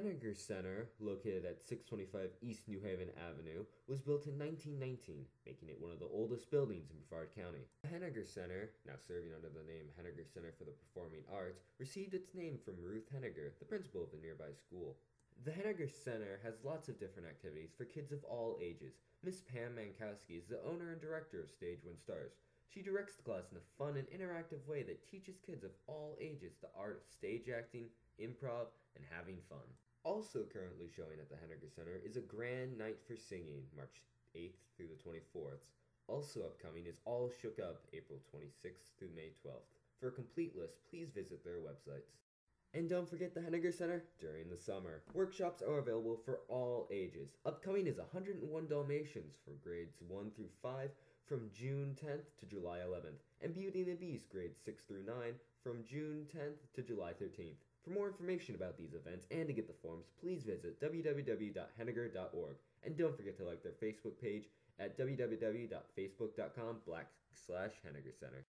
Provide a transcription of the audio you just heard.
Henegar Center, located at 625 East New Haven Avenue, was built in 1919, making it one of the oldest buildings in Brevard County. The Henegar Center, now serving under the name Henegar Center for the Performing Arts, received its name from Ruth Henegar, the principal of the nearby school. The Henegar Center has lots of different activities for kids of all ages. Miss Pam Mankowski is the owner and director of Stage One Stars. She directs the class in a fun and interactive way that teaches kids of all ages the art of stage acting, improv, and having fun. Also currently showing at the Henegar Center is a grand night for singing, March 8th through the 24th. Also upcoming is All Shook Up, April 26th through May 12th. For a complete list, please visit their websites. And don't forget the Henegar Center during the summer. Workshops are available for all ages. Upcoming is 101 Dalmatians for grades 1 through 5 from June 10th to July 11th, and Beauty and the Beast grades 6 through 9 from June 10th to July 13th. For more information about these events and to get the forms, please visit www.henegar.org. And don't forget to like their Facebook page at www.facebook.com backslash Henegar Center.